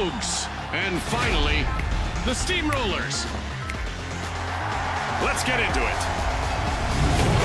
Vogues. And finally, the Steamrollers. Let's get into it.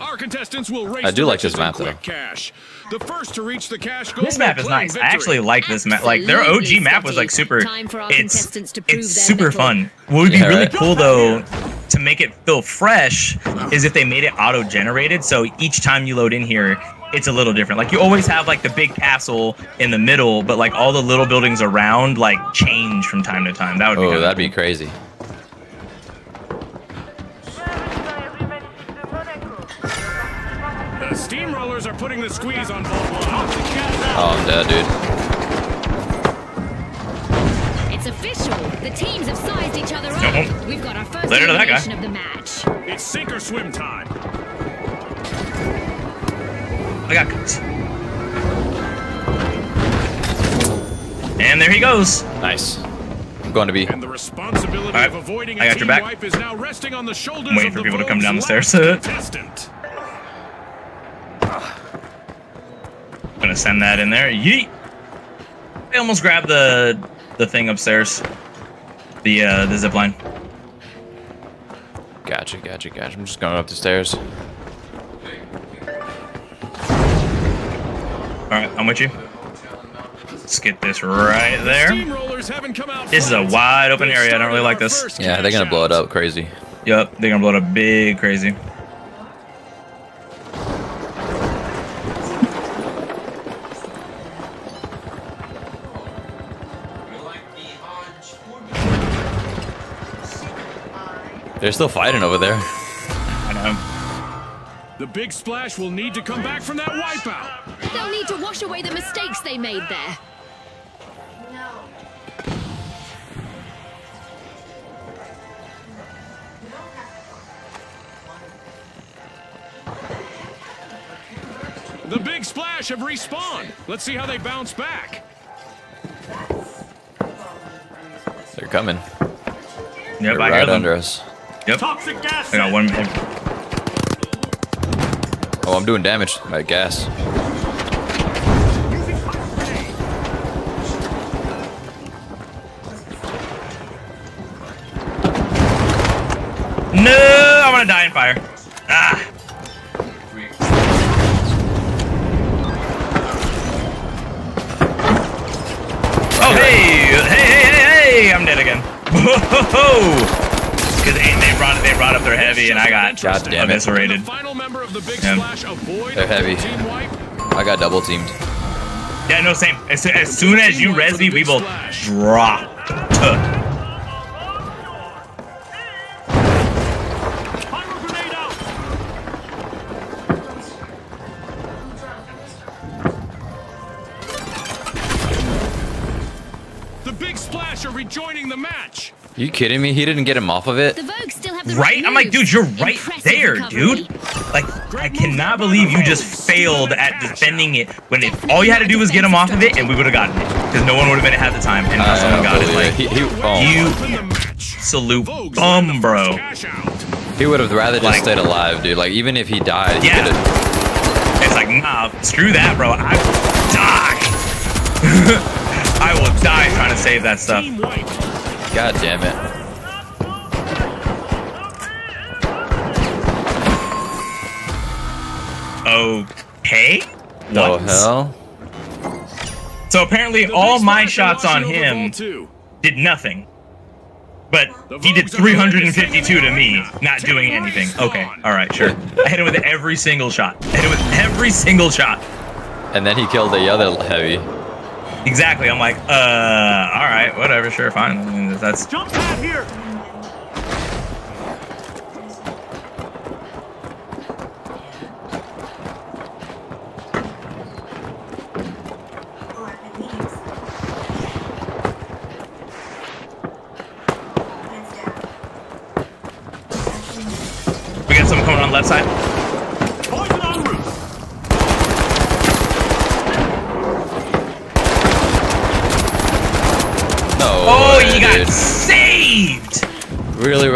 Our contestants will race I do to like this map, though. cash. The first to reach the cash goal This map is claim nice. I actually like this map. Like their OG Absolutely, map was like super. Time for our It's contestants to prove it's their super mettle. fun. What would be Yeah, really right. cool though to make it feel fresh is if they made it auto generated. So each time you load in here, it's a little different. Like you always have like the big castle in the middle, but like all the little buildings around like change from time to time. That would be. Oh, kinda that'd cool. be crazy. The Steamrollers are putting the squeeze on Vault 1. Toss the. Oh, I'm dead, dude. It's official. The teams have sized each other up. home. We've got our first Later to that guy. elimination of the match. It's sink or swim time. I got cuts. And there he goes. Nice. I'm going to be. And the responsibility All right, of avoiding I a got your back. is now resting on the shoulders waiting of for the people to come down the stairs. I'm Gonna send that in there. Yeet. I almost grabbed the the thing upstairs. The uh the zip line. Gotcha, gotcha, gotcha. I'm just going up the stairs. Alright, I'm with you. Let's get this right there. Steamrollers haven't come out This is a wide open area. I don't really like this. Yeah, they're gonna blow it up crazy. Yup, they're gonna blow it up big crazy. They're still fighting over there. I know. The big splash will need to come back from that wipeout. They'll need to wash away the mistakes they made there. The big splash have respawned. Let's see how they bounce back. They're coming. Yep, They're I hear right them. under us. Yep. Toxic gas. I got one. Oh, I'm doing damage. My gas. No, I'm gonna die in fire. Ah. Oh hey, hey, hey, hey, hey! I'm dead again. Because they, they brought they brought up their heavy and I got God damn it. eviscerated. The final member of the big Yeah. splash avoid They're heavy. I got double teamed. Yeah, no, same. As, as soon as you res me, we will drop. You kidding me? He didn't get him off of it? The Vogue still have the Right? I'm like, dude, you're right there, dude. Like, I cannot believe you just failed at defending it when it, all you had to do was get him off of it and we would have gotten it. Because no one would have been at the time and now I someone got it. Like, He, he, oh, You- salute the match. absolute Vogues bum, bro. first cash out. he would have rather just Like- stayed alive, dude. Like, even if he died, he Yeah. could. It's like, nah, screw that, bro. I will die. I will die trying to save that stuff. Team wipe. God damn it. Okay. Oh, What? hell? So apparently, all my shots on him did nothing. But he did Vogues are ready to 352 to me, not doing anything. Okay, all right, sure. I hit him with every single shot. I hit him with every single shot. And then he killed the other heavy. Exactly. I'm like, uh, all right, whatever, sure, fine. I mean, that's Jump pad here. we got someone coming on the left side.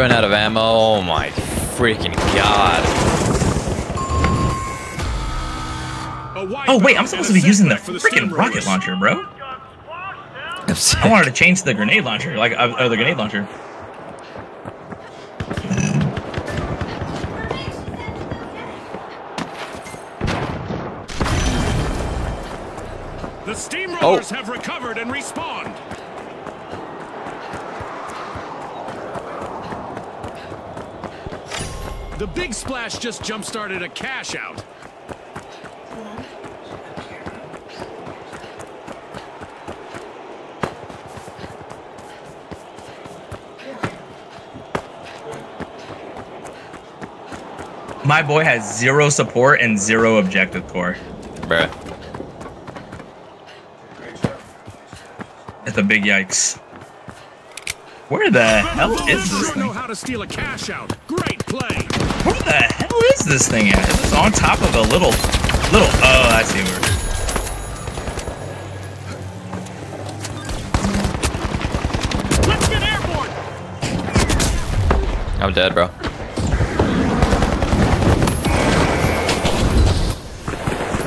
Run out of ammo? Oh my freaking god. Oh wait, I'm supposed to be using the setback freaking rocket launcher, bro. I wanted to change to the grenade launcher, like uh, uh, the grenade launcher. The steamrollers Oh. have recovered and respawned. The big splash just jump-started a cash out. My boy has zero support and zero objective core. Bruh. It's a big yikes. Where the hell is Sure this know how to steal a cash out. Great play. Where the hell is this thing at? Is this on top of a little, little? Oh, I see where. Let's get airborne. I'm dead, bro.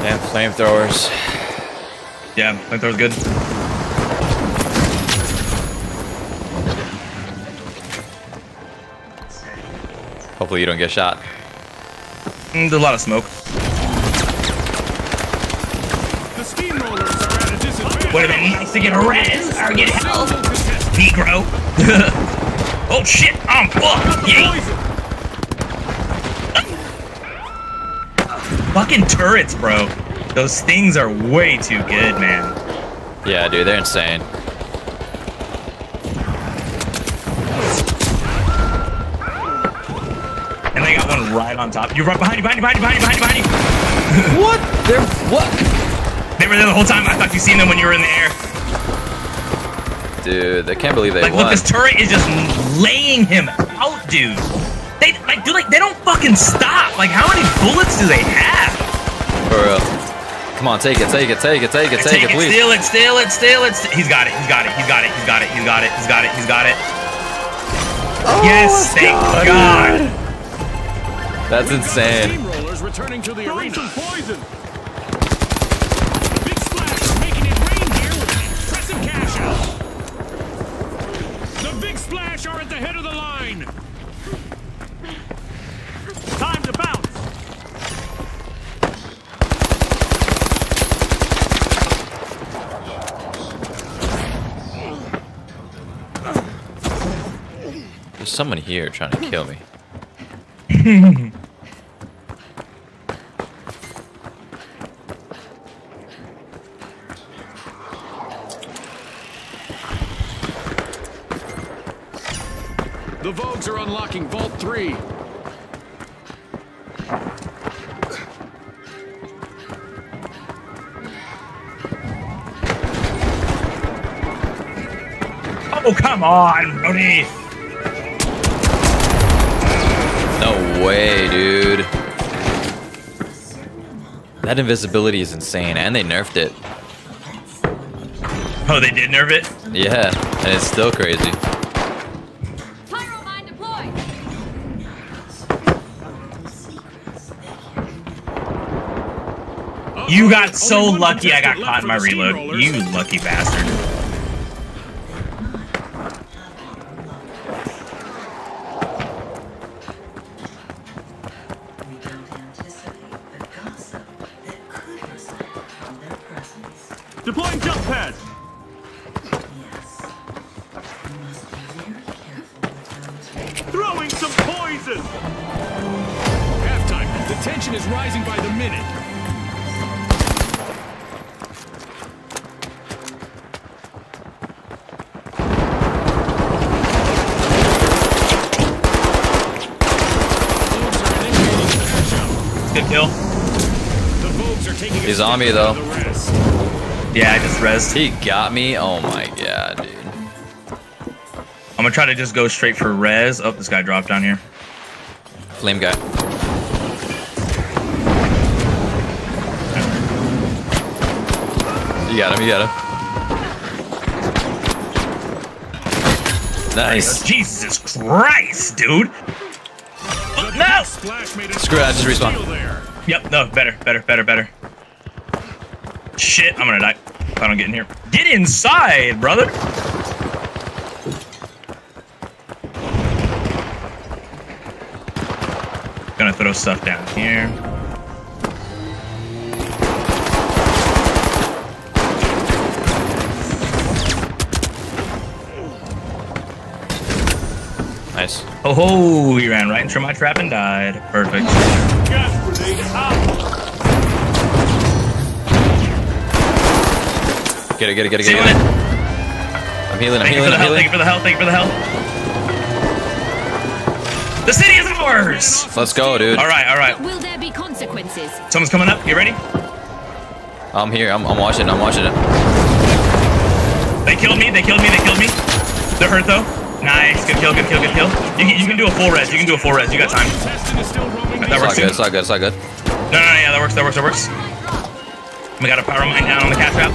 Damn, flamethrowers. Yeah, flamethrower's good. Hopefully you don't get shot. Mm, there's a lot of smoke. The steamrollers are at a disadvantage. Would have been nice to get a res or get help. Single contestant. Negro. oh shit! I'm fucked. Yay! Fucking turrets, bro. Those things are way too good, man. Yeah, dude, they're insane. Right on top. You're right behind you, behind you, behind you, behind you, behind you, behind you. What? They're what? They were there the whole time. I thought you seen them when you were in the air. Dude, I can't believe they Like, won. look, this turret is just laying him out, dude. They like, dude, like they don't fucking stop. Like, how many bullets do they have? For real. Come on, take it, take it, take it, take it, take, it, please. steal it, steal it, steal it. st- He's got it. He's got it. He's got it. He's got it. He's got it. He's got it. He's got it. Oh yes, thank God. That's insane. Steamrollers returning to the arena. poison. Big splash making it rain here with an impressive cash out. The big splash are at the head of the line. Time to bounce. There's someone here trying to kill me. The Vogues are unlocking Vault 3. Oh, come on, Brody. No way, dude. That invisibility is insane, and they nerfed it. Oh, they did nerf it. Yeah, and it's still crazy. You got so lucky I got caught in my left for the reload. You lucky bastard. We don't anticipate the gossip that could result from their presence. Deploying jump pad. Yes. You must be very careful. Throwing some poison. Halftime. The tension is rising by the minute. Vogues are initiating the cash-out. Good kill. The Vogues are taking a He's on me, though. Yeah, I just rezzed. He got me. Oh my god, dude. I'm gonna try to just go straight for res. Oh, this guy dropped down here. Flame guy. You got him. You got him. Nice. Jesus Christ, dude. The No! Splash made a Screw it, I just respawned. Yep, no, better, better, better, better. Shit, I'm gonna die. If I don't get in here. Get inside, brother. Gonna throw stuff down here. Oh ho! He ran right into my trap and died. Perfect. Gas grenade. Get it, get it, get it, get it. it. I'm healing, I'm Thank healing, I'm help. Thank you for the help. Thank you for the help. The city is ours. Let's go, dude. All right, all right. Will there be consequences? Someone's coming up. You ready? I'm here. I'm, I'm watching. I'm watching it. They killed me. They killed me. They killed me. They're hurt though. Nice. Good kill. Good kill. Good kill. You, can- you can do a full res. You can do a full res. You got time. Contestant is still roaming That the It's works good. It's all good. It's all good. No, no, no. Yeah, that works. That works. That works. We got a power mine down on the cash trap.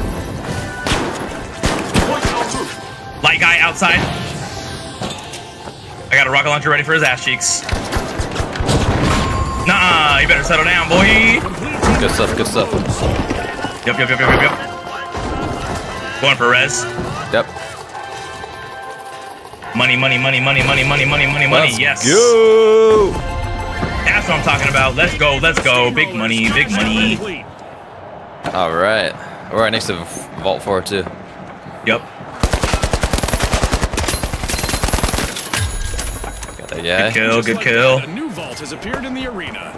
Light guy outside. I got a rocket launcher ready for his ass cheeks. Nah, you better settle down, boy. Good stuff. Good stuff. Yep, yep, yep, yep, yep, yep. Going for res. Yep. Money, money, money, money, money, money, money, money, money. Let's yes. Go. That's what I'm talking about. Let's go, let's go. Big money, big money. All right. We're right next to Vault 4 too. Yep. Got that, yeah. Good kill, Just good like kill. that, A new vault has appeared in the arena.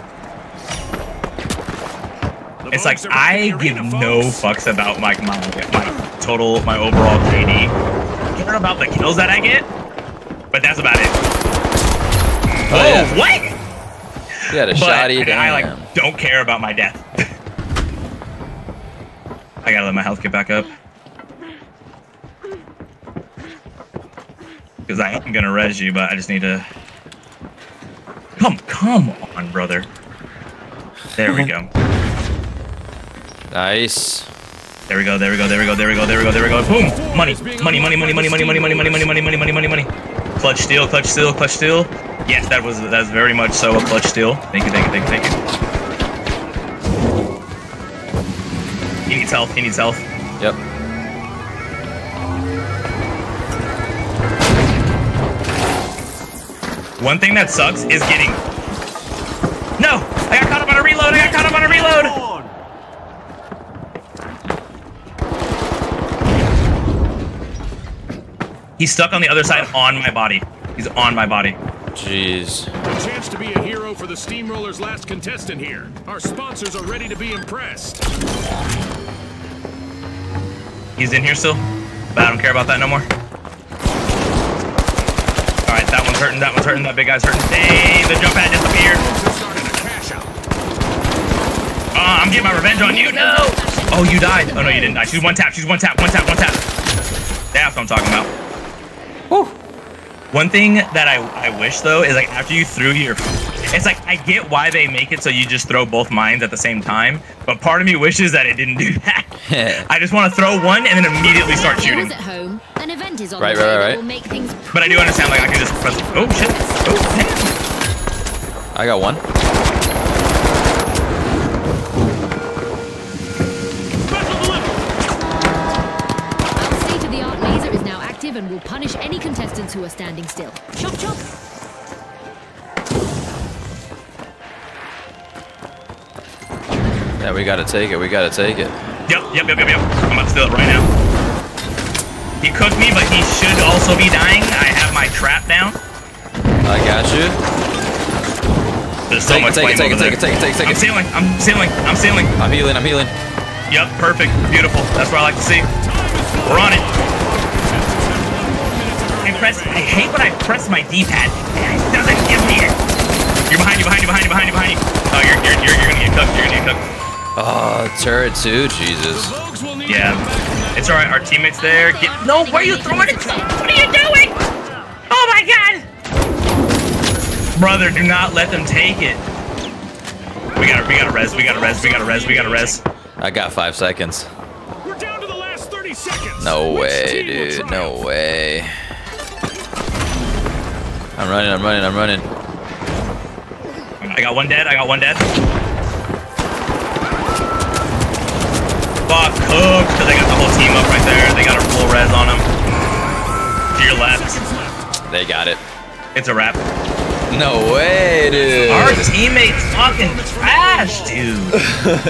The It's like Vogues are back in I give arena, no fucks about my, my my total my overall KD. Care about the kills that I get, but that's about it. Oh, Whoa, yeah. what? You had a shoddy. I, I like don't care about my death. I gotta let my health get back up. Because I am gonna res you, but I just need to. Come, come on, brother. There we go. Nice. There we go. There we go. There we go. There we go. There we go. There we go. Boom! Money, money, money, money, money, money, money, money, money, money, money, money, money, money, money. Clutch steal, clutch steal, clutch steal. Yes, that was that's very much so a clutch steal. Thank you, thank you, thank you, thank you. He needs health. He needs health. Yep. One thing that sucks is getting. No! I got caught up on a reload! I got caught up on a reload! He's stuck on the other side on my body. He's on my body. Jeez. A chance to be a hero for the Steamroller's last contestant here. Our sponsors are ready to be impressed. He's in here still, but I don't care about that no more. All right, that one's hurting. That one's hurting. That big guy's hurting. Hey, the jump pad disappeared. Just started a cash out. Oh, I'm getting my revenge on you. No. Oh, you died. Oh no, you didn't die. She's one tap. She's one tap. One tap. One tap. That's what I'm talking about. One thing that I, I wish though is like after you threw your, it's like I get why they make it so you just throw both mines at the same time, but part of me wishes that it didn't do that. I just want to throw one and then immediately start shooting. At home. An event is on Right, right, right, right. will make things But I do understand like I can just press. Oh shit. Oh. I got one. Is now active and will punish any contestants who are standing still. Chop chop. Yeah, we gotta take it. We gotta take it. Yep, yep, yep, yep, yep. I'm about to steal it right now. He cooked me, but he should also be dying. I have my trap down. I got you. There's so Take it, much take it, take it, take it, take it, take it, take I'm it. sealing. I'm sealing. I'm sealing. I'm healing. I'm healing. Yep, perfect. Beautiful. That's what I like to see. We're on it. I press. I hate when I press my D-pad. and It doesn't give me it. You're behind you, behind you, behind you, behind you, behind you. Oh, you're, you're, you're, you're gonna get cooked. You're gonna get cooked. Oh, turret too. Jesus. Vogues will need Yeah. to come back from that It's alright. Our teammates there. Get. No, where are you throwing it? What are you doing? Oh my god! Brother, do not let them take it. We gotta, we gotta res. We gotta res. We gotta res. We gotta res. I got five seconds. We're down to the last 30 seconds. No way, dude. No way. I'm running. I'm running. I'm running. I got one dead. I got one dead. Fuck. Full team up right there. They got a full res on him. To your left. They got it. It's a wrap. No way, dude. Our teammate's fucking trash, dude.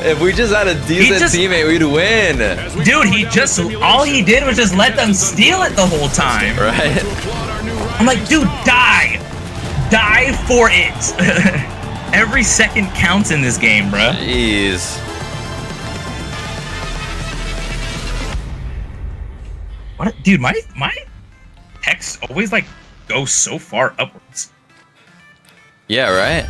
if we just had a decent just- teammate, we'd win. Dude, he just the all he did was just let them steal it the whole time. Right? I'm like, dude, die. Die for it. Every second counts in this game, bruh. Jeez. What dude, my my hex always like goes so far upwards. Yeah, right?